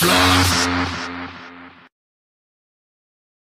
floors.